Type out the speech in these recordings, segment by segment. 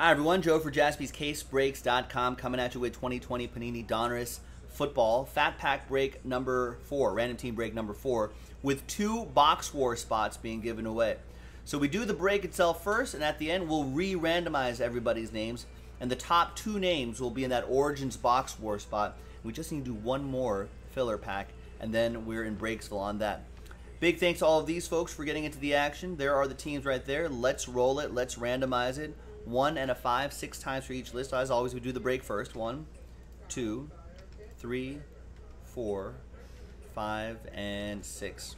Hi, everyone. Joe for jaspyscasebreaks.com coming at you with 2020 Panini Donruss Football Fat Pack break number four, random team break number four, with two box war spots being given away. So we do the break itself first, and at the end, we'll re randomize everybody's names, and the top two names will be in that Origins box war spot. We just need to do one more filler pack, and then we're in Breaksville on that. Big thanks to all of these folks for getting into the action. There are the teams right there. Let's roll it. Let's randomize it one and a five, six times for each list. As always, we do the break first. One, two, three, four, five, and six.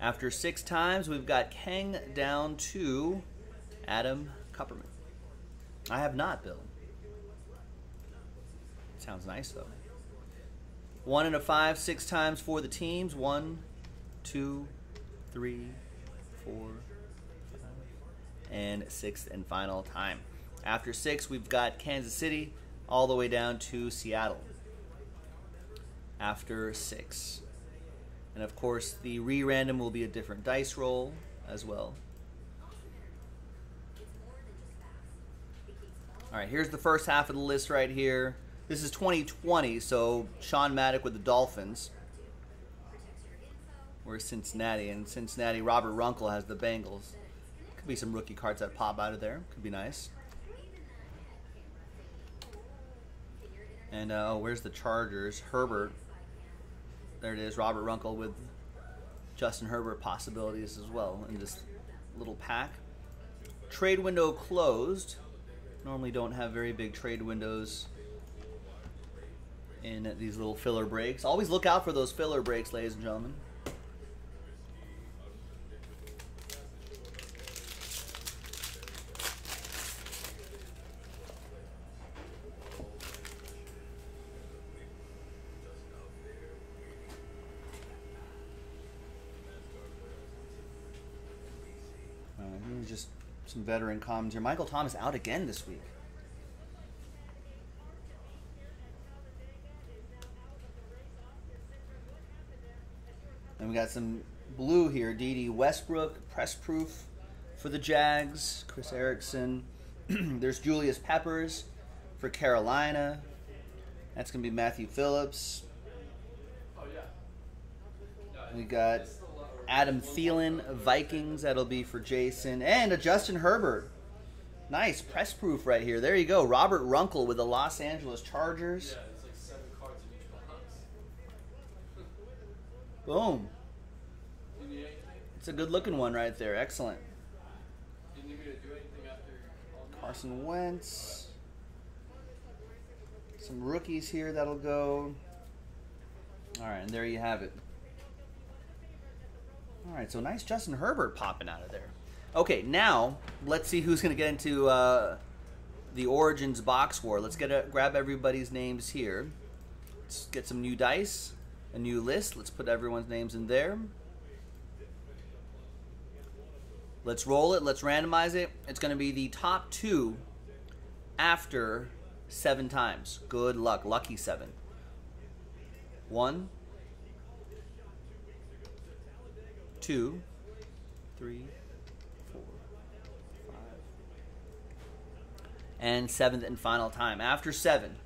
After six times, we've got Kang down to Adam Kupperman. I have not, Bill. Sounds nice, though. One and a five, six times for the teams. One, two, three, four, and sixth and final time. After six, we've got Kansas City all the way down to Seattle. After six. And of course, the re random will be a different dice roll as well. All right, here's the first half of the list right here. This is 2020, so Sean Maddock with the Dolphins. We're Cincinnati, and Cincinnati, Robert Runkle has the Bengals. Could be some rookie cards that pop out of there. Could be nice. And uh, oh, where's the Chargers? Herbert. There it is. Robert Runkle with Justin Herbert possibilities as well in this little pack. Trade window closed. Normally don't have very big trade windows in these little filler breaks. Always look out for those filler breaks, ladies and gentlemen. Just some veteran comments here. Michael Thomas out again this week. And we got some blue here. Dede Westbrook, press proof for the Jags. Chris Erickson. There's Julius Peppers for Carolina. That's going to be Matthew Phillips. We got Adam Thielen, Vikings. That'll be for Jason. And a Justin Herbert. Nice. Press proof right here. There you go. Robert Runkle with the Los Angeles Chargers. Yeah, it's like seven cards in each box. Boom. Do you need anything? It's a good looking one right there. Excellent. Do you need me to do anything after all that? Carson Wentz. Some rookies here that'll go. All right, and there you have it. All right, so nice Justin Herbert popping out of there. Okay, now let's see who's going to get into uh, the Origins box war. Let's get a, grab everybody's names here. Let's get some new dice, a new list. Let's put everyone's names in there. Let's roll it. Let's randomize it. It's going to be the top two after seven times. Good luck. Lucky seven. One, two, three, four, five, and seventh and final time. After seven.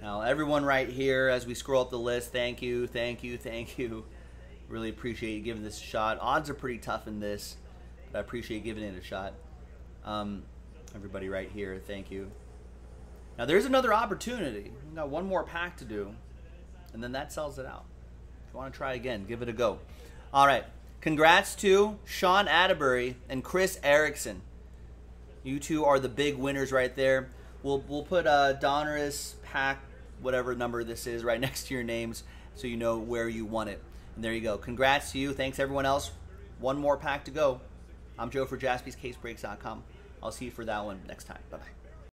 Now, everyone right here, as we scroll up the list, thank you, thank you, thank you. Really appreciate you giving this a shot. Odds are pretty tough in this, but I appreciate giving it a shot. Um, everybody right here, thank you. Now, there's another opportunity. We've got one more pack to do, and then that sells it out. If you want to try again, give it a go. All right. Congrats to Sean Atterbury and Chris Erickson. You two are the big winners right there. We'll we'll put a Donruss pack, whatever number this is, right next to your names, so you know where you won it. And there you go. Congrats to you. Thanks everyone else. One more pack to go. I'm Joe for JaspysCaseBreaks.com. I'll see you for that one next time. Bye bye.